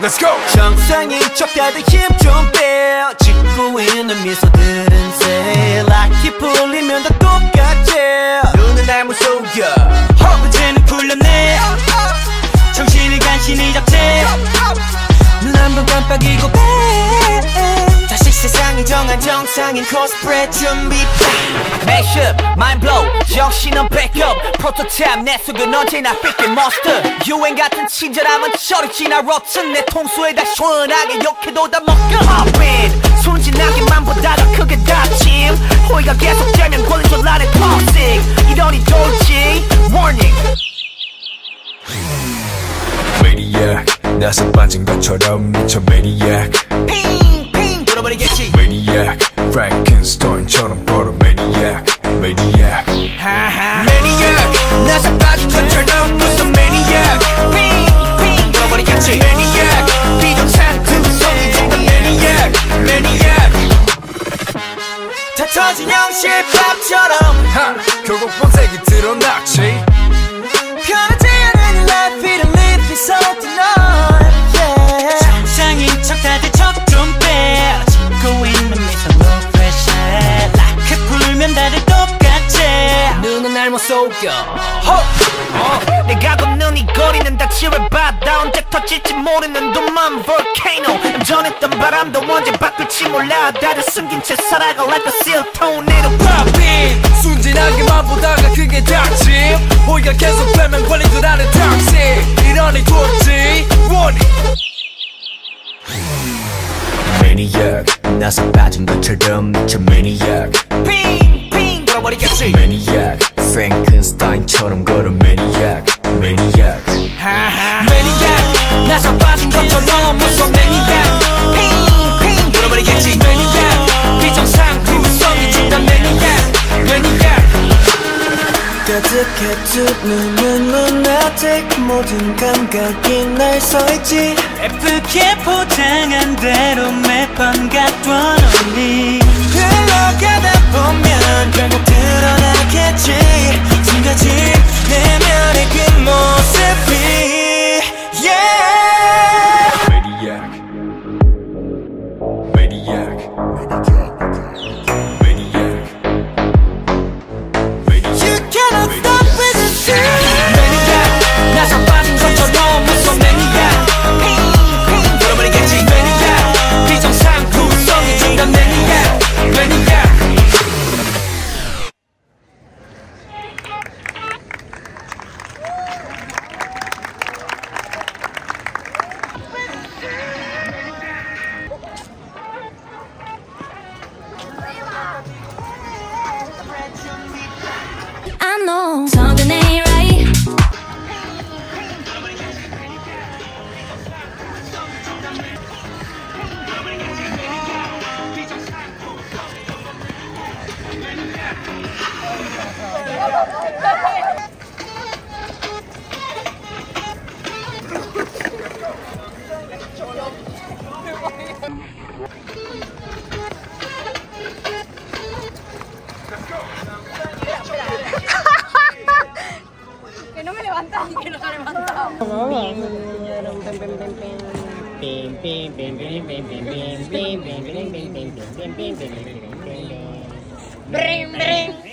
Let's go 정상인 척 다들 힘좀 빼. 짓고 있는 미소들은 새. 락이 풀리면 다 똑같지. 눈은 날 무속여. 허브제는 풀렸네. 정신을 간신히 잡채. 눈 한 번 깜빡이고 정상인 코스프레 준비. Mashup, mind blow, 정신은 backup 프로토타입 내 속은 언제나 삐끗 monster 유행 같은 친절함은 저리 지나 rotten 내 통수에 다 시원하게 욕해도 다 먹겨 Hop in, 순진하게만 보다가 크게 다침 호의가 계속되면 권리줄 나를 toxic. 이러니 돌지. Warning. Maniac 나서 빠진 것처럼 미쳐 Maniac 터진 영실밥처럼. 하 결국 본색이 드러났지. 편하지 않은 life 이런 live it so tonight yeah. 정상인 척 다들 척좀 빼. 짓고 있는 미소 no pressure. 라크 풀면 다들 똑같지 눈은 날 못 속여. 어, 내가 걷는 이 거리는 다 지뢰바다 언제 터질지 모르는 둠만 volcano. 전했던 바람도 언제 바 뀔지 몰라 다들 숨긴 채 살아가 like a seal tornado popping 순진하게만 보다가 그게 닥치 호의가 계속되면 권리줄 아는 toxic 이러니 돌지 Warning Maniac 나서 빠진 것처럼 미쳐 Maniac 핑핑 돌아버리겠지 Maniac Frankenstein처럼 걸어 Maniac Maniac 가득해 두 눈은 lunatic 모든 감각이 날 서있지. 예쁘게 포장한 대로 매번 갖던 Que no me levanta. Que no se levanta. Bring, bring.